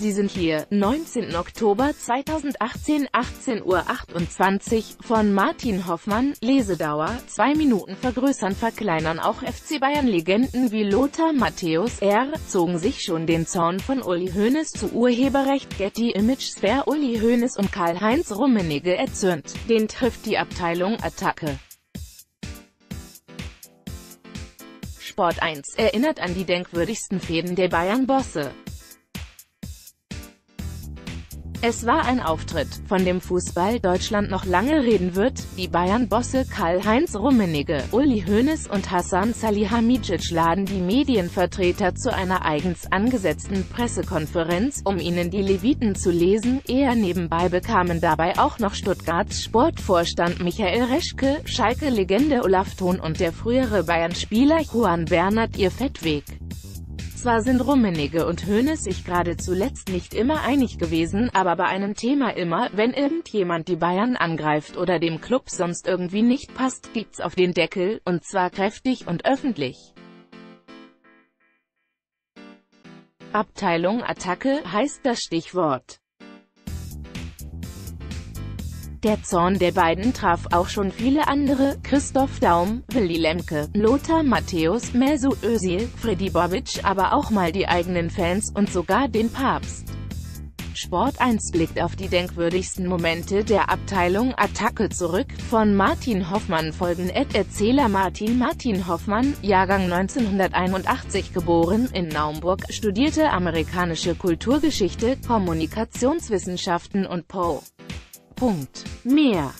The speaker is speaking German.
Sie sind hier, 19. Oktober 2018, 18.28 Uhr, von Martin Hoffmann, Lesedauer, 2 Minuten vergrößern verkleinern auch FC Bayern-Legenden wie Lothar Matthäus, R., zogen sich schon den Zorn von Uli Hoeneß zu Urheberrecht Getty Images Fair Uli Hoeneß und Karl-Heinz Rummenigge erzürnt, den trifft die Abteilung Attacke. Sport 1 erinnert an die denkwürdigsten Fäden der Bayern-Bosse. Es war ein Auftritt, von dem Fußball Deutschland noch lange reden wird. Die Bayern-Bosse Karl-Heinz Rummenigge, Uli Hoeneß und Hassan Salihamidzic laden die Medienvertreter zu einer eigens angesetzten Pressekonferenz, um ihnen die Leviten zu lesen. Eher nebenbei bekamen dabei auch noch Stuttgarts Sportvorstand Michael Reschke, Schalke-Legende Olaf Thon und der frühere Bayern-Spieler Juan Bernat ihr Fettweg. Zwar sind Rummenigge und Hoeneß sich gerade zuletzt nicht immer einig gewesen, aber bei einem Thema immer, wenn irgendjemand die Bayern angreift oder dem Club sonst irgendwie nicht passt, gibt's auf den Deckel, und zwar kräftig und öffentlich. Abteilung Attacke heißt das Stichwort. Der Zorn der beiden traf auch schon viele andere, Christoph Daum, Willy Lemke, Lothar Matthäus, Mesut Özil, Freddy Bobic, aber auch mal die eigenen Fans und sogar den Papst. Sport 1 blickt auf die denkwürdigsten Momente der Abteilung Attacke zurück. Von Martin Hoffmann folgen Ed Erzähler Martin Martin Hoffmann, Jahrgang 1981 geboren in Naumburg, studierte amerikanische Kulturgeschichte, Kommunikationswissenschaften und Poe. Punkt. Mehr